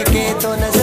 महके तो नज़र